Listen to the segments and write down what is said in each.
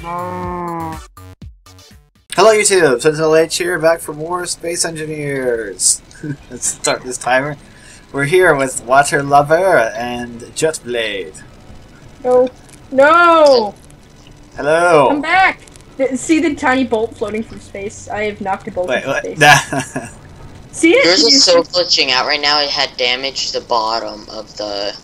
Hello YouTube, Sentinal H here, back for more Space Engineers. Let's start this timer. We're here with Waterlubber and Jetblade. No. No! Hello! Come back! See the tiny bolt floating from space? I have knocked a bolt Wait, into what? space. Nah. See it? Yours is so glitching out right now. It had damaged the bottom of the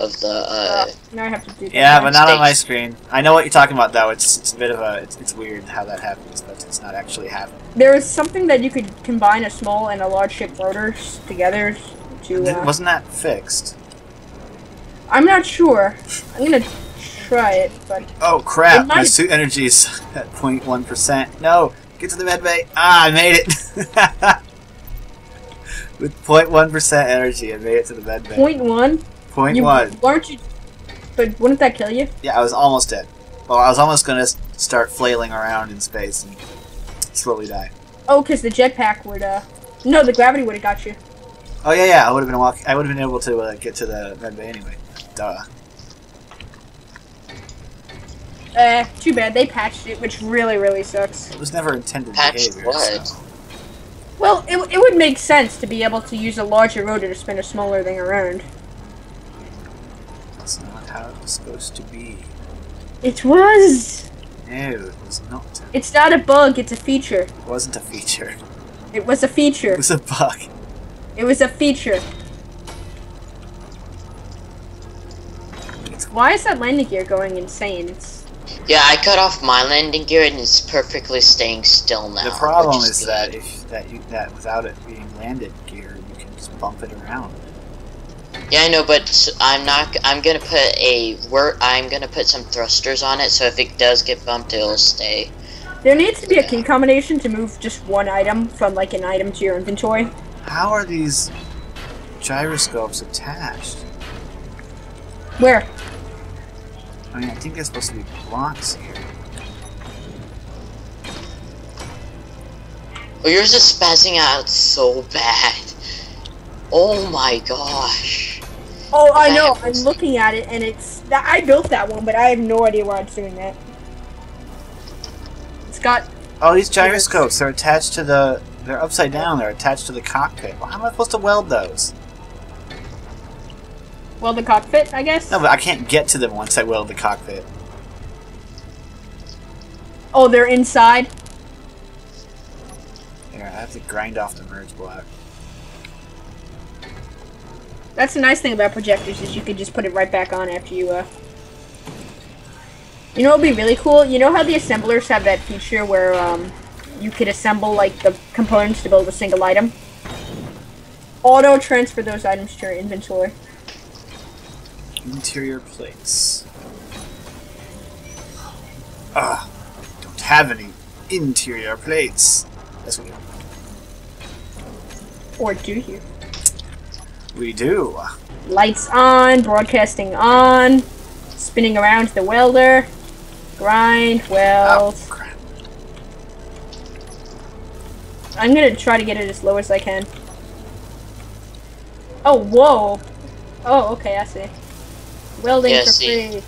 of the uh. Uh, now I have to do that. yeah, but not on my screen. I know what you're talking about though. It's it's a bit of a it's, it's weird how that happens, but it's not actually happening. There is something that you could combine a small and a large ship rotors together to. Uh, Wasn't that fixed? I'm not sure. I'm gonna try it, but Oh crap! It My might- suit energy's at 0.1 percent. No, get to the med bay. Ah, I made it. With 0.1 percent energy, I made it to the med bay. point one. Point you, one. Weren't you? But wouldn't that kill you? Yeah, I was almost dead. Well, I was almost gonna start flailing around in space and slowly die. Oh, because the jetpack would. uh... No, the gravity would have got you. Oh yeah, yeah. I would have been walk. I would have been able to uh, get to the med bay anyway. Duh. Uh, too bad. They patched it, which really, really sucks. It was never intended Patched behavior. what? So. Well, it, it would make sense to be able to use a larger rotor to spin a smaller thing around. That's not how it was supposed to be. It was! No, it was not. It's not a bug, it's a feature. It wasn't a feature. It was a feature. It was a bug. It was a feature. Why is that landing gear going insane? It's Yeah, I cut off my landing gear and it's perfectly staying still now. The problem which is good. that if that you that without it being landed gear, you can just bump it around. Yeah, I know, but I'm not. I'm gonna put a. Wor- I'm gonna put some thrusters on it, so if it does get bumped, it'll stay. there needs to be a key combination to move just one item from like an item to your inventory. How are these gyroscopes attached? Where? I mean, I think there's supposed to be blocks here. Oh, yours is spazzing out so bad. Oh my gosh. Oh, I know. I'm looking at it, and it's that I built that one, but I have no idea why it's doing that. It's got Oh, these gyroscopes, they're attached to the. They're upside down, they're attached to the cockpit. Well, how am I supposed to weld those? Weld the cockpit, I guess. No, but I can't get to them once I weld the cockpit. Oh, they're inside. Here, I have to grind off the merge block. That's the nice thing about projectors is you could just put it right back on after you uh You know what would be really cool? You know how the assemblers have that feature where um you could assemble like the components to build a single item? Auto transfer those items to your inventory. Interior plates. Ah, don't have any interior plates. We do. Or do you? We do. Lights on, broadcasting on, spinning around the welder, grind, weld. Oh, crap. I'm gonna try to get it as low as I can. Oh, whoa. Oh, okay, I see. Welding Yeah, for see. free.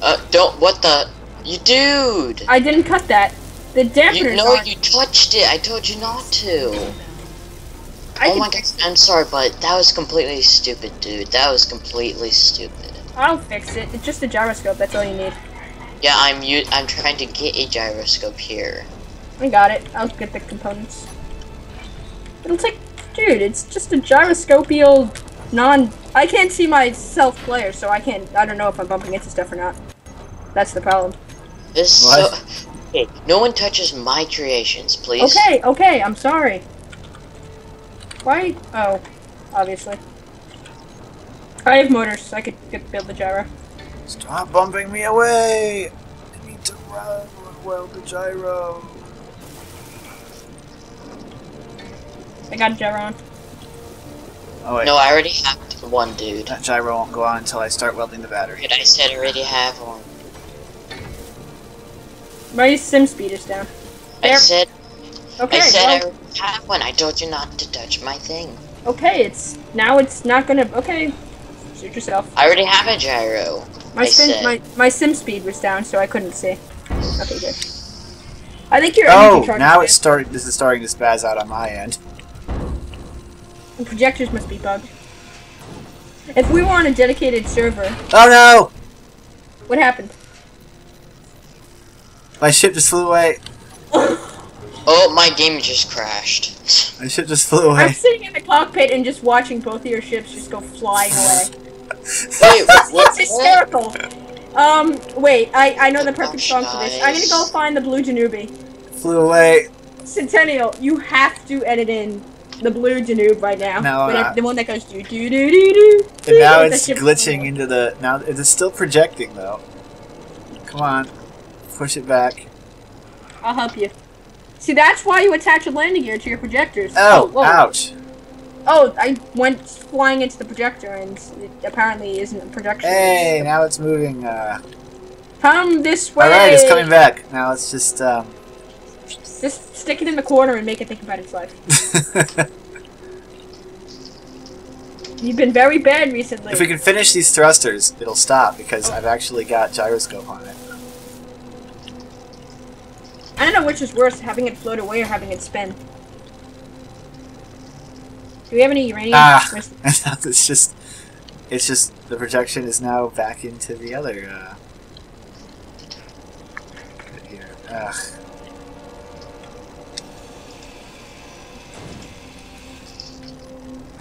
Uh, don't. What the? You dude. I didn't cut that. The dampeners You know aren't- you touched it. I told you not to. I oh can my fix god. I'm sorry, but that was completely stupid, dude. That was completely stupid. I'll fix it. It's just a gyroscope. That's all you need. Yeah, I'm u- I'm trying to get a gyroscope here. I got it. I'll get the components. It'll take, dude. It's just a gyroscopial non. I can't see myself player, so I can't. I don't know if I'm bumping into stuff or not. That's the problem. This is What? so. Hey, no one touches my creations, please. Okay, okay. I'm sorry. Why? Oh, obviously. I have motors. I could, could build the gyro. Stop bumping me away! I need to run and weld the gyro. I got a gyro on. Oh wait, No, I already have one, dude. that gyro won't go on until I start welding the battery. Dude, I said I already have one. My sim speed is down. I There. said Okay, I said I well, already have one. I told you not to touch my thing. okay. It's now. It's not gonna. Okay, suit yourself. I already have a gyro. My I spin, said- my my sim speed was down, so I couldn't see. Okay, good. I think your Oh, now it's starting. This is starting to spaz out on my end. The projectors must be bugged. If we were on a dedicated server, Oh no! what happened? My ship just flew away. Oh, my game just crashed. My ship just flew away. I'm sitting in the cockpit and just watching both of your ships just go flying away. Wait, what? It's hysterical. Um, wait, I, I know the perfect song for this. I'm gonna go find the blue Danube. flew away. Sentinal, you have to edit in the blue Danube right now. No, Whatever- uh, the one that goes do do do do do. And now it's glitching into the. Now it's still projecting though. Come on, push it back. I'll help you. See, that's why you attach a landing gear to your projectors. Oh, whoa. ouch! Oh, I went flying into the projector, and it apparently isn't a projection. Hey, now it's moving. Uh, Come this way. all right, it's coming back. Now it's just. Um, Just stick it in the corner and make it think about its life. You've been very bad recently. if we can finish these thrusters, it'll stop because I've actually got gyroscope on it. I don't know which is worse, having it float away or having it spin. Do we have any uranium? Ah. It's just. It's just the projection is now back into the other. Uh, here. Ugh.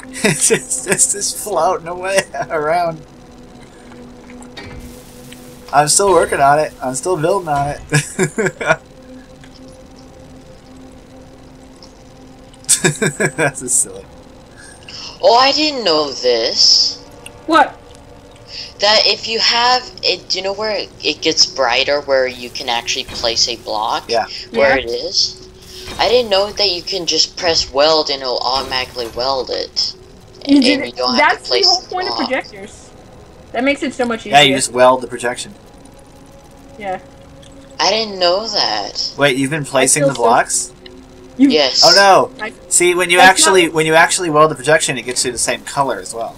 it's just, it's just floating away around. I'm still working on it. I'm still building on it. That's just silly. Oh, I didn't know this. What? That if you have it, do you know where it, it gets brighter, where you can actually place a block? Yeah. Where Yeah. it is? I didn't know that you can just press weld and it'll automatically weld it. You And did you don't have to That's the place whole the point of projectors. That makes it so much easier. Yeah, you just weld the projection. Yeah. I didn't know that. Wait, you've been placing feel the so- blocks? You, Yes. Oh no! I- See, when you That's actually not- when you actually weld the projection, it gets you the same color as well.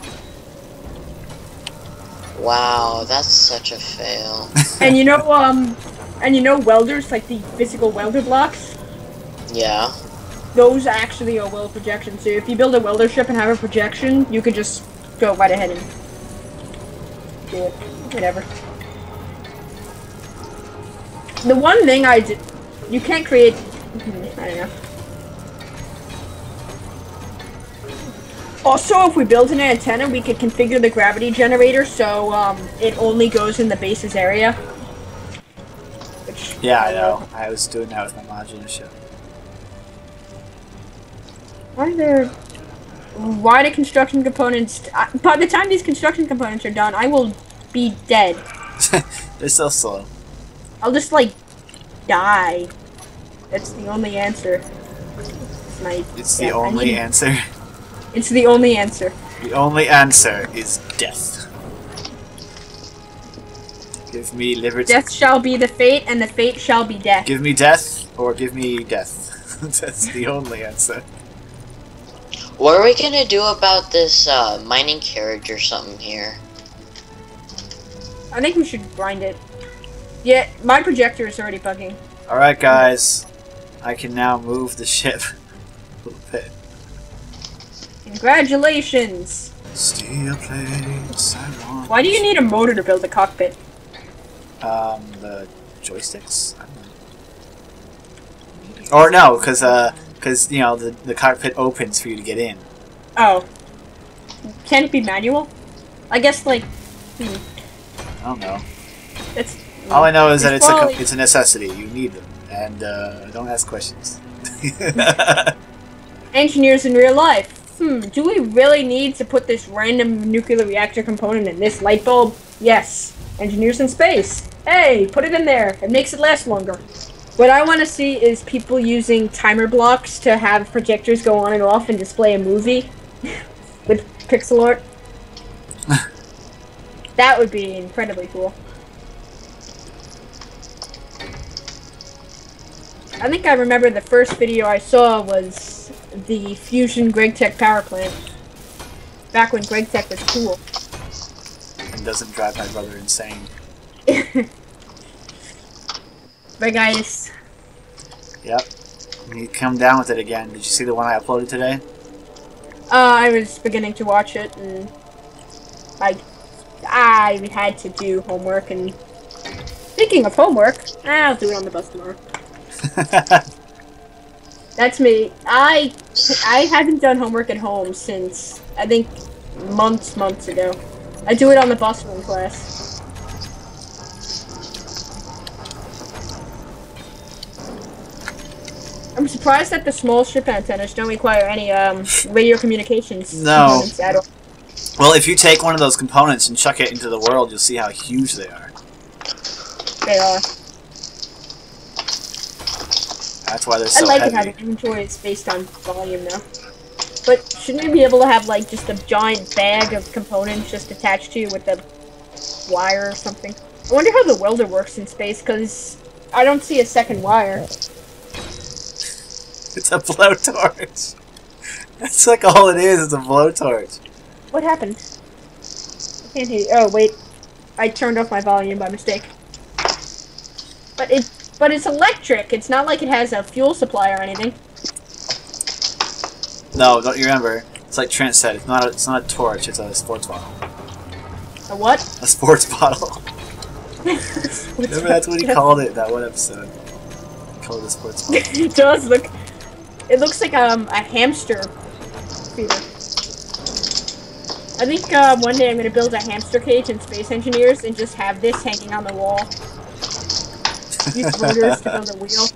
Wow, that's such a fail. And you know, um, and you know welders, like the physical welder blocks, yeah. those actually are weld projections. So if you build a welder ship and have a projection, you can just go right ahead and do it. Whatever. The one thing I did, you can't create, hmm, I don't know. Also, if we build an antenna, we could configure the gravity generator so um, it only goes in the base's area. Which Yeah, I know. I was doing that with my modular ship. Why there? Why do construction components? I- By the time these construction components are done, I will be dead. They're so slow. I'll just like die. That's the only answer. It's my. It's yeah, the I only answer. It's the only answer. The only answer is death. Give me liberty. Death shall be the fate, and the fate shall be death. Give me death, or give me death. That's the only answer. What are we gonna do about this uh, mining carriage or something here? I think we should grind it. Yeah, my projector is already bugging. Alright, guys. I can now move the ship a little bit. Congratulations! Steel plates. Why do you need a motor to build a cockpit? Um, the joysticks? I don't know. Or no, because, uh, because, you know, the, the cockpit opens for you to get in. Oh. Can it be manual? I guess like. Hmm, I don't know. it's. All I know is that It's it's a, it's a necessity. You need them. And, uh, don't ask questions. engineers in real life. Hmm, do we really need to put this random nuclear reactor component in this light bulb? Yes. Engineers in space. Hey, put it in there. It makes it last longer. What I want to see is people using timer blocks to have projectors go on and off and display a movie with pixel art. that would be incredibly cool. I think I remember the first video I saw was the Fusion GregTech power plant. Back when GregTech was cool. and doesn't drive my brother insane. Regitis. Yep. You come down with it again. Did you see the one I uploaded today? Uh, I was beginning to watch it, and I, I had to do homework. And speaking of homework, I'll do it on the bus tomorrow. That's me. I, I haven't done homework at home since I think months, months ago. I do it on the bus class. I'm surprised that the small strip antennas don't require any um, radio communications No. components at all. well, if you take one of those components and chuck it into the world, you'll see how huge they are. They are. That's why they're I so like it heavy. how the inventory is based on volume now. But shouldn't we be able to have like just a giant bag of components just attached to you with a wire or something? I wonder how the welder works in space because I don't see a second wire. It's a blowtorch. That's like all it is. It's a blowtorch. What happened? I can't hear you. Oh wait, I turned off my volume by mistake. But it, but it's electric. It's not like it has a fuel supply or anything. No, don't you remember? It's like Trent said. It's not. A, it's not a torch. It's a sports bottle. A what? A sports bottle. Remember that's what he called it. That one episode. He called it a sports bottle. it does look. It looks like um a hamster feeder. I think uh, one day I'm gonna build a hamster cage in Space Engineers and just have this hanging on the wall. Use rotors to build a wheel.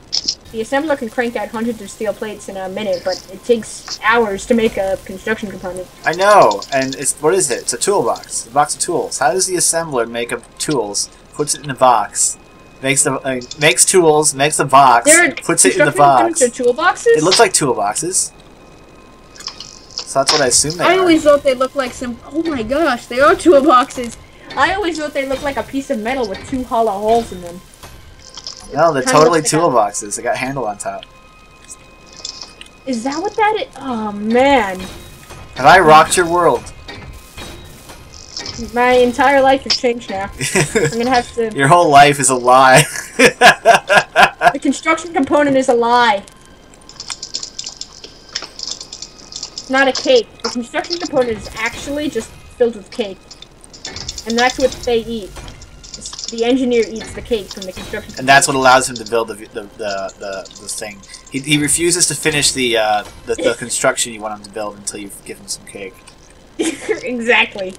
The assembler can crank out hundreds of steel plates in a minute, but it takes hours to make a construction component. I know, and it's what is it? It's a toolbox. A box of tools. How does the assembler make up tools? Puts it in a box. Makes the uh, makes tools. Makes a box. Puts it in the box. are toolboxes. It looks like toolboxes. So that's what I assume they I are. always thought they looked like some. Oh my gosh, they are toolboxes. I always thought they looked like a piece of metal with two hollow holes in them. No, they're totally looks like a- toolboxes. They got handle on top. Is that what that is? Oh man, Have I rocked your world? my entire life has changed now. I'm gonna have to. your whole life is a lie. The construction component is a lie. It's not a cake. The construction component is actually just filled with cake, and that's what they eat. The engineer eats the cake from the construction. and that's what allows him to build the the the, the, the thing. He, he refuses to finish the, uh, the the construction you want him to build until you give him some cake. exactly.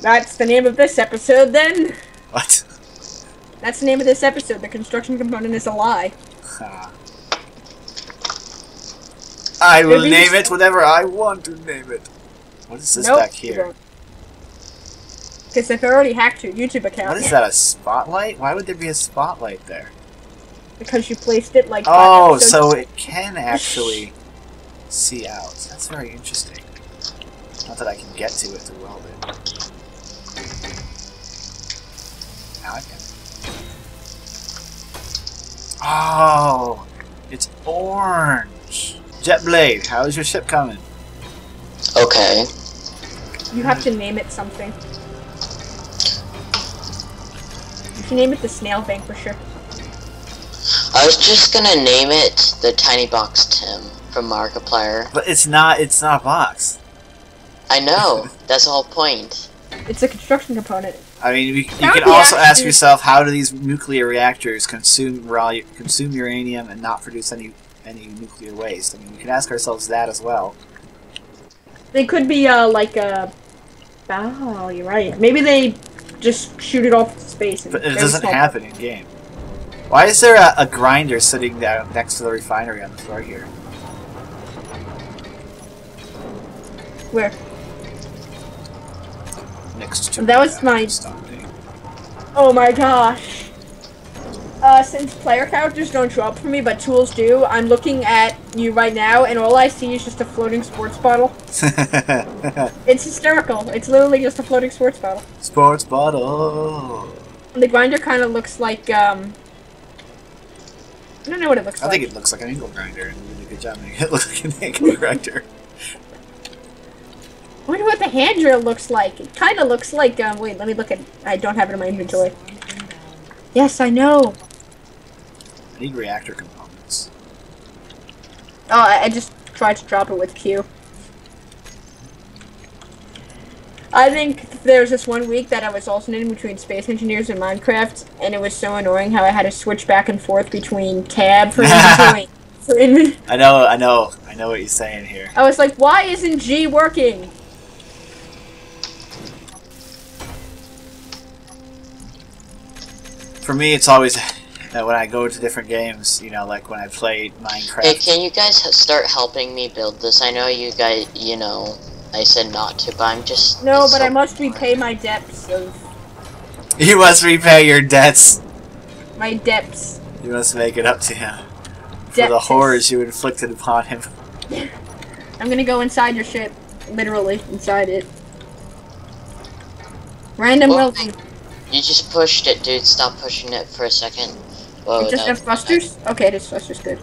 That's the name of this episode. Then What? that's the name of this episode. The construction component is a lie. I will name it whatever I want to name it. What is this nope. back here? Because they've already hacked your YouTube account. What is that? A spotlight? Why would there be a spotlight there? Because you placed it like. Oh, five Oh, episodes- so it can actually see out. That's very interesting. Not that I can get to it to weld it. Now I can. Oh, it's orange. Jetblade, how is your ship coming? Okay. You have to name it something. You should name it the Snail Vanquisher. I was just gonna name it the Tiny Box Tim from Markiplier. But it's not. It's not a box. I know. That's the whole point. It's a construction component. I mean, you, you That would can be also ask yourself, how do these nuclear reactors consume raw, consume uranium and not produce any any nuclear waste? I mean, we can ask ourselves that as well. They could be uh like a. Oh, you're right. Maybe they just shoot it off into space. But it doesn't small- happen in game. Why is there a, a grinder sitting down next to the refinery on the floor here? Where? Next to That was my-. Oh my gosh. Uh, since player characters don't show up for me, but tools do, I'm looking at you right now, and all I see is just a floating sports bottle. It's hysterical. It's literally just a floating sports bottle. Sports bottle. The grinder kind of looks like, um... I don't know what it looks I like. I think it looks like an angle grinder, and you did a good job making it look like an angle grinder. I wonder what the hand drill looks like. It kind of looks like, um, wait, let me look at, I don't have it in my inventory. Yes, I know. I need reactor components. Oh, I, I just tried to drop it with Q. I think there was this one week that I was alternating between Space Engineers and Minecraft, and it was so annoying how I had to switch back and forth between tab for inventory. for inven- I know, I know, I know what you're saying here. I was like, why isn't G working? For me, it's always that when I go to different games, you know, like when I played Minecraft. Hey, can you guys start helping me build this? I know you guys, you know, I said not to, but I'm just. No, it's but so I must boring. repay my debts of You must repay your debts. my debts. You must make it up to him for the horrors you inflicted upon him. I'm gonna go inside your ship, literally inside it. Random Well, welding. You just pushed it, dude. Stop pushing it for a second. Whoa, It just that- have thrusters? Okay, it is thrusters, good.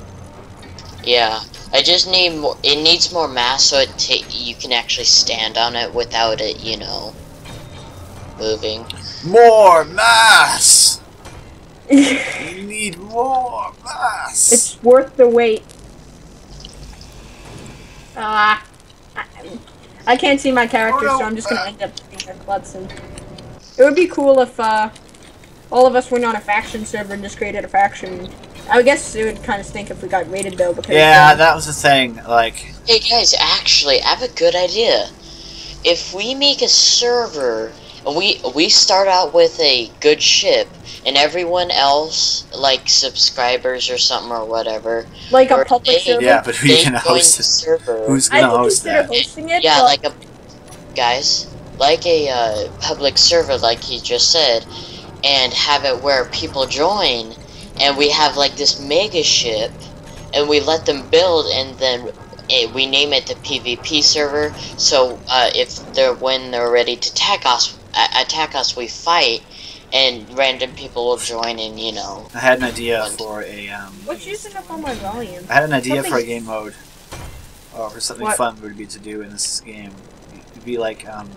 Yeah, I just need more. It needs more mass so it ta- you can actually stand on it without it, you know, moving. More mass! You need more mass! It's worth the wait. Ah. I, I can't see my character, Oh, no. so I'm just gonna end up being a Cludson. It would be cool if uh, all of us went on a faction server and just created a faction. I guess it would kind of stink if we got raided though, because yeah, that was the thing. Like, Hey guys, actually, I have a good idea. If we make a server and we we start out with a good ship, and everyone else, like subscribers or something or whatever, like a public they- server. yeah, but who they can host the server. Who's gonna would host consider that? hosting it. yeah, like a guys, like a uh, public server, like he just said, and have it where people join, and we have like this mega ship, and we let them build, and then eh, we name it the PvP server. So uh, if they're when they're ready to attack us, attack us, we fight, and random people will join, and you know. I had an idea for a. Um, what's using up all my volume? I had an idea for a game mode, or for something What? fun would be to do in this game. It'd be like um,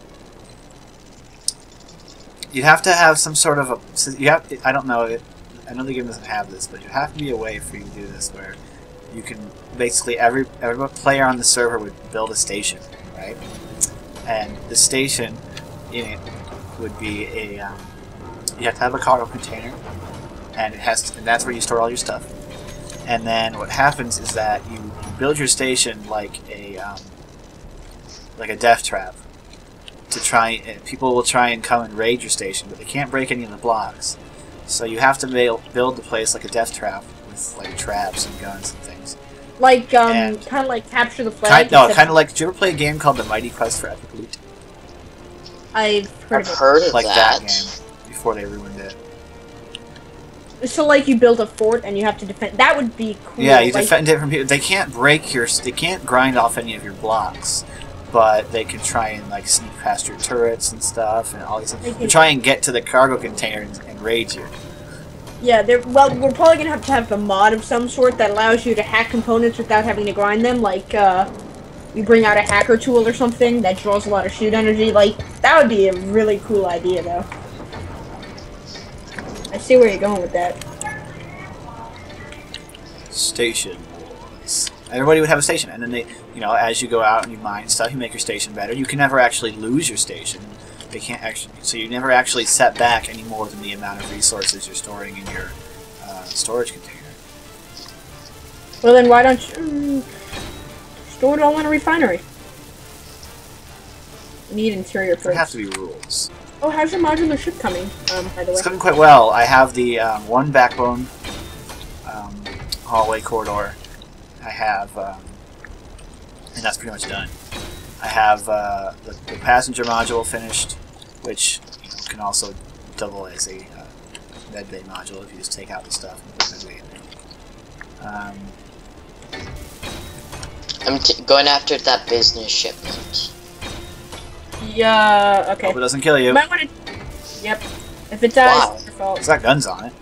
you'd have to have some sort of a. So you have. I don't know. It, I know the game doesn't have this, but you have to be a way for you to do this where you can basically every every player on the server would build a station, right? And the station in it would be a. Um, you have to have a cargo container, and it has, to, and that's where you store all your stuff and then what happens is that you, build your station like a um, like a death trap to try people will try and come and raid your station but they can't break any of the blocks so you have to build the place like a death trap with like traps and guns and things Like um, kind of like capture the flag. kind, no kind of like did you ever play a game called the mighty quest for epic loot I've heard I've of it. heard of like that. that game before they ruined it So like you build a fort and you have to defend. That would be cool. yeah you like, defend it from people they can't break your they can't grind off any of your blocks but they can try and like sneak past your turrets and stuff and all these They things. can- They try and get to the cargo container and, and raid you. Yeah, they're well. We're probably gonna have to have a mod of some sort that allows you to hack components without having to grind them. Like uh, you bring out a hacker tool or something that draws a lot of shoot energy. Like that would be a really cool idea, though. I see where you're going with that. Station. Everybody would have a station, and then they, you know, as you go out and you mine stuff, you make your station better. You can never actually lose your station. They can't actually, so you never actually set back any more than the amount of resources you're storing in your uh, storage container. Well, then why don't you mm, store it all in a refinery? Need interior first. There have to be rules. Oh, how's your modular ship coming? Um, by the way. It's coming quite well. I have the um, one backbone um, hallway corridor. I have, um, and that's pretty much done. I have uh, the, the passenger module finished, which you know, can also double as a uh, medbay module if you just take out the stuff and put medbay in there. Um, I'm t- going after that business shipment. Yeah. Okay. hope it doesn't kill you. You might want to. Yep. If it dies, Wow. it's your fault. It's got guns on it.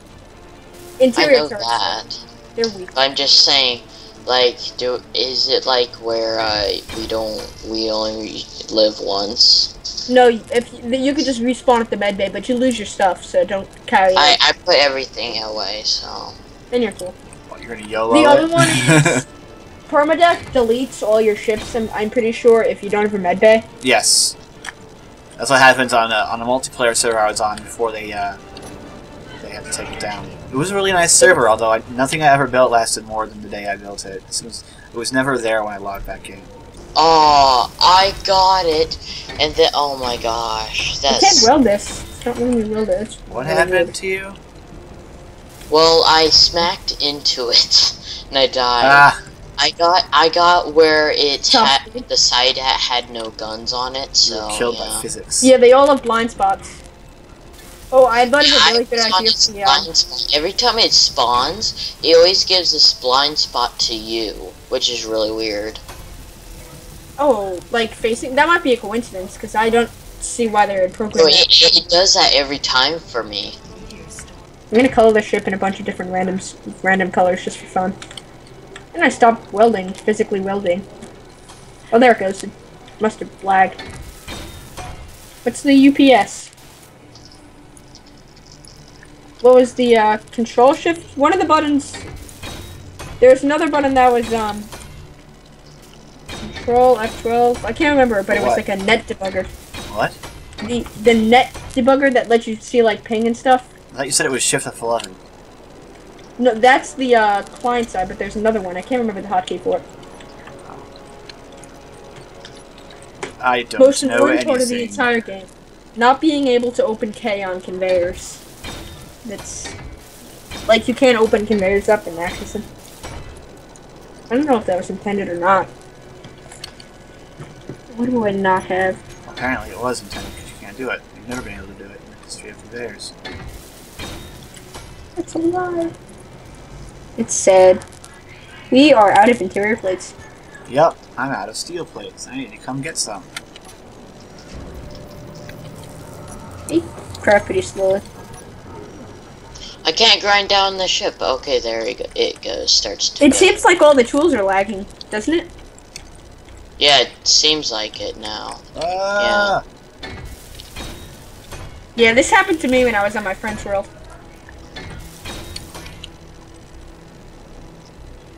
Interior I know turrets. that. They're weak. I'm just saying, like, do is it like where uh, we don't we only live once? No, if you, you could just respawn at the medbay, but you lose your stuff, so don't carry I it. I put everything away, so Then you're cool. You're gonna YOLO The it? other one is- Permadeath deletes all your ships. I'm, I'm pretty sure if you don't have a med bay. yes. That's what happens on a, on a multiplayer server I was on before they uh, they had to take it down. It was a really nice server, although I, nothing I ever built lasted more than the day I built it. It was, it was never there when I logged back in. Oh, I got it. And then, oh my gosh, I can't that's. weld this. It's not letting me weld it. What really happened weird. to you? Well, I smacked into it, and I died. Ah, I got, I got where it Tough. had the side ha- had no guns on it, so were killed yeah. by physics. Yeah, they all have blind spots. Oh, I thought of a really good idea its for the blind spot. Every time it spawns, it always gives this blind spot to you, which is really weird. Oh, like facing that might be a coincidence because I don't see why they're So programmed. it, it, it does that every time for me. I'm gonna color the ship in a bunch of different randoms, random colors just for fun. And I stopped welding, physically welding. Oh, there it goes. It must have lagged. What's the UPS? What was the uh, control shift? One of the buttons. There's another button that was um. Control F12. I can't remember, but it was like a net debugger. What? The the net debugger that lets you see like ping and stuff. I thought you said it was Shift F11. No, that's the uh, client side, but there's another one. I can't remember the hotkey for it. I don't Most know important part of the entire game. Not being able to open K on conveyors. That's like you can't open conveyors up and access them. I don't know if that was intended or not. What do I not have? Apparently it was intended because you can't do it. You've never been able to do it in the history of conveyors. It's a lie. It's sad. We are out of interior plates. Yep, I'm out of steel plates. I need to come get some. They craft pretty slowly. I can't grind down the ship. Okay, there it, go- it goes. Starts to It go. seems like all the tools are lagging, doesn't it? Yeah, it seems like it now. Ah! Yeah, this happened to me when I was on my friend's world.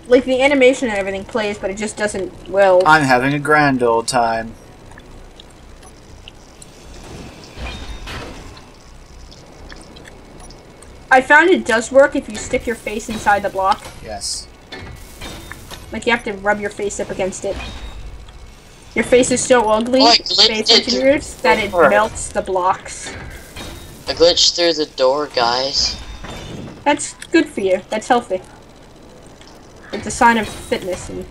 Like the animation and everything plays, but it just doesn't well. I'm having a grand old time. I found it does work if you stick your face inside the block. Yes. Like you have to rub your face up against it. Your face is so ugly, Oh, I glitched face engineers, that it melts the blocks. I glitched through the door, guys. That's good for you. That's healthy. It's a sign of fitness and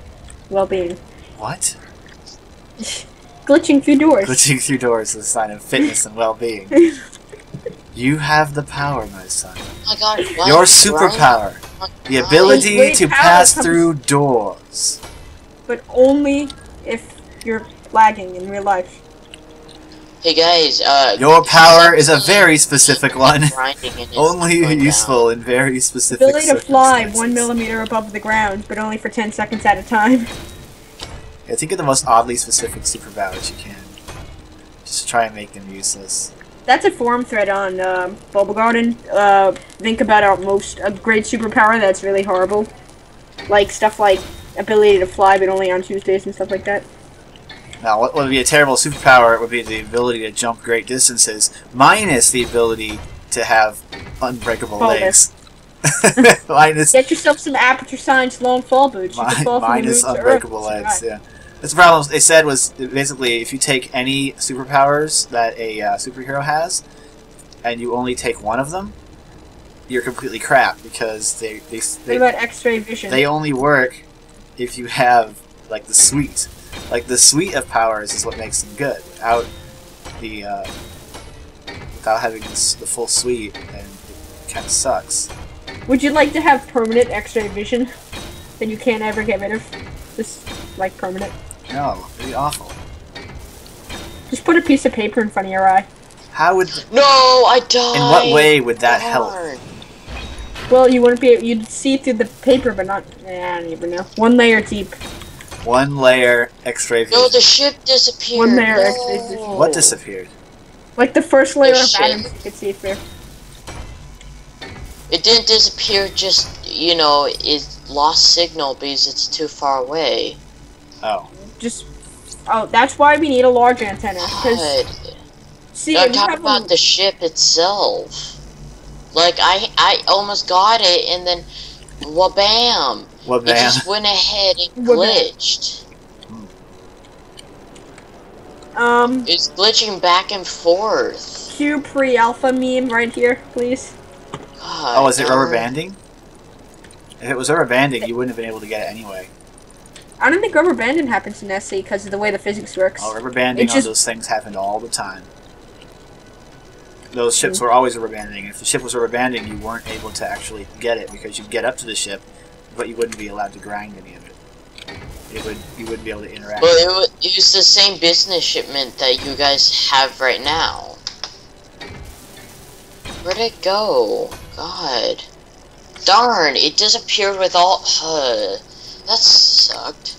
well-being. What? Glitching through doors. Glitching through doors is a sign of fitness and well-being. you have the power, my son. Oh my god, why Your am I superpower. The ability Great to pass comes- through doors. but only if you're lagging in real life. Hey guys, uh. Your power is a very specific one. grinding and it's Only going useful in very specific Ability to fly one millimeter above the ground, but only for 10 seconds at a time. Yeah, think of the most oddly specific superpowers you can. Just to try and make them useless. That's a forum thread on um Bubble Garden. Uh, think about our most a great superpower that's really horrible, like stuff like ability to fly, but only on Tuesdays and stuff like that. Now, what would be a terrible superpower It would be the ability to jump great distances, minus the ability to have unbreakable Bonus. legs. minus Get yourself some aperture science long fall boots. You can mi- fall from the minus moon to Earth unbreakable legs. Yeah, that's the problem. They said was basically if you take any superpowers that a uh, superhero has, and you only take one of them, you're completely crap because they they What they, about X-ray vision? they only work if you have like the suite. Like the suite of powers is what makes them good. Without the uh, without having this, the full suite, then it kind of sucks. Would you like to have permanent X-ray vision that you can't ever get rid of? Just like permanent. No, it'd be awful. Just put a piece of paper in front of your eye. How would No, I died. in what way would that help? Well, you wouldn't be. You'd see through the paper, but not. eh, I don't even know. One layer deep. One layer X-ray vision. No, the ship disappeared. One layer no. X-ray vision. what disappeared? Like the first layer Oh, of shit. atoms you could see through. It didn't disappear. Just you know, it lost signal because it's too far away. Oh. Just oh, that's why we need a large antenna. Because God. see, No, if you talk have about a, the ship itself. Like I, I almost got it, and then, wabam! Well, It just went ahead and glitched. um It's glitching back and forth. Q pre-alpha meme right here, please. God, Oh, is it rubber banding? If it was rubber banding, you wouldn't have been able to get it anyway. I don't think rubber banding happens in SC because of the way the physics works. Oh, rubber banding just- on those things happened all the time. Those ships were always rubber banding. If the ship was rubber banding, you weren't able to actually get it because you'd get up to the ship, but you wouldn't be allowed to grind any of it. It would you wouldn't be able to interact. Well, it was, it was the same business shipment that you guys have right now. Where'd it go? God. Darn, it disappeared with all. Uh, that sucked.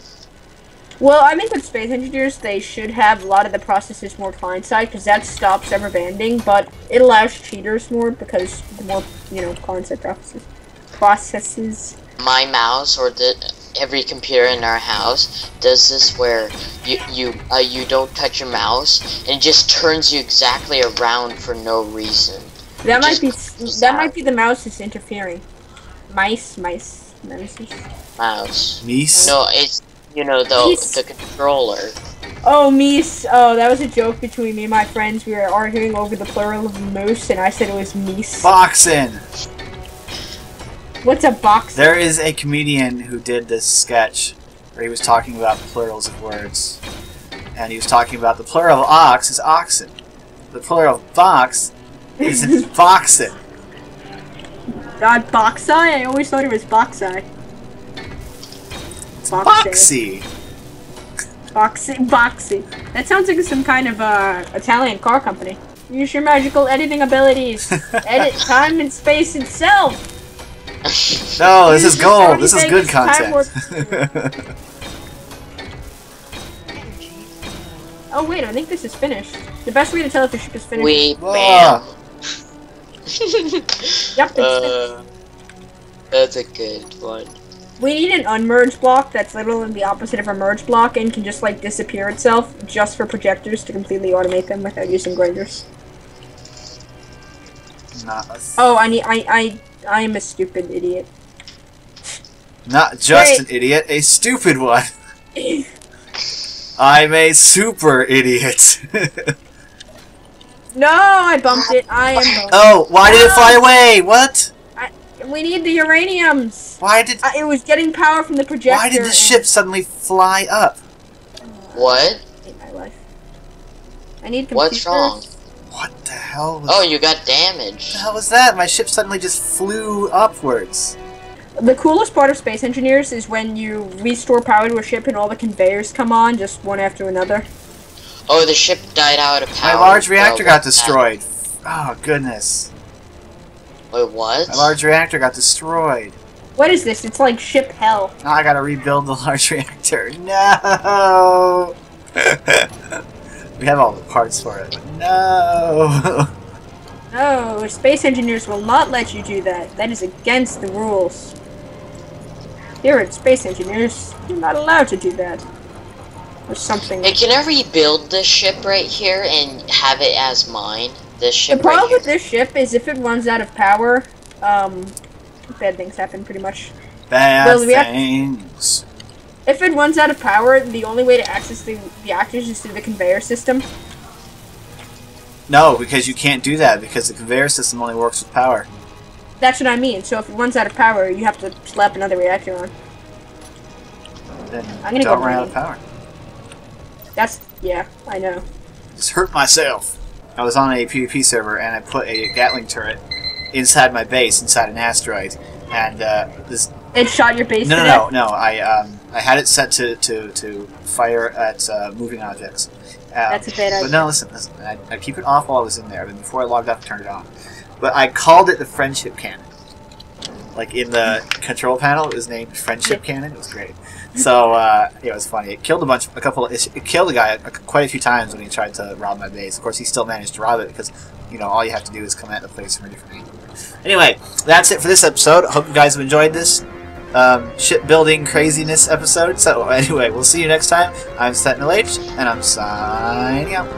Well, I think with space engineers, they should have a lot of the processes more client side because that stops rubber banding, but it allows cheaters more because the more you know client side processes. Processes. My mouse or the every computer in our house does this where you you uh, you don't touch your mouse and it just turns you exactly around for no reason. That might be that out. might be the mouse is interfering. Mice, mice, mice. Mouse. Meese? No, it's you know the He's- the controller. Oh, meese. Oh, that was a joke between me and my friends. We were arguing over the plural of moose, and I said it was meese. Boxing! What's a box? There is a comedian who did this sketch where he was talking about plurals of words. And he was talking about the plural of ox is oxen. The plural of box is boxing. God, boxi? I always thought it was boxi. It's Boxy. boxy. Boxy, boxy. That sounds like some kind of uh, Italian car company. Use your magical editing abilities. Edit time and space itself. No, this Use is gold. This is good content. Oh wait, I think this is finished. The best way to tell if the ship is finished. We Ah. bam. Yep, it's uh, that's a good one. We need an unmerge block that's literally the opposite of a merge block and can just like disappear itself just for projectors to completely automate them without using grinders. not, Oh, I need I I I am a stupid idiot. not just Wait. an idiot, a stupid one. I'm a super idiot. no, I bumped it. I am. Bumped. oh, why did it fly away? What? I, We need the uraniums. Why did I, it was getting power from the projector. why did the and- ship suddenly fly up? What? I hate my life. I need computers. What's wrong? What the hell? Was, Oh, you got What damaged. the hell was that? My ship suddenly just flew upwards. The coolest part of Space Engineers is when you restore power to a ship and all the conveyors come on just one after another. Oh, the ship died out of power. My large reactor Well, got destroyed. Oh goodness. Wait, what? My large reactor got destroyed. What is this? It's like ship hell. Now I gotta rebuild the large reactor. No! we have all the parts for it. No! No, Space Engineers will not let you do that. That is against the rules. Here at Space Engineers, you're not allowed to do that. Or something. Hey, can I rebuild this ship right here and have it as mine? This ship. The problem right with this ship is if it runs out of power, um, bad things happen pretty much. Bad Well, we have- things. If it runs out of power, the only way to access the reactors is through the conveyor system. No, because you can't do that because the conveyor system only works with power. That's what I mean. So if it runs out of power, you have to slap another reactor on. Then I'm gonna don't go run out of power. That's yeah, I know. Just hurt myself. I was on a PvP server and I put a Gatling turret inside my base, inside an asteroid, and uh, this It shot your base No, no, no, no. I um, I had it set to to, to fire at uh, moving objects. Um, That's a bad But idea. no, listen, listen. I, I keep it off while I was in there, but before I logged off, I turned it on. But I called it the friendship cannon. like in the control panel. It was named Friendship Cannon. It was great. So uh, yeah, it was funny. It killed a bunch, a couple. It killed a guy quite a few times when he tried to rob my base. Of course, he still managed to rob it because you know all you have to do is come at the place from a different angle. Anyway, that's it for this episode. Hope you guys have enjoyed this um, shipbuilding craziness episode. So anyway, we'll see you next time. I'm Sentinal H, and I'm signing out.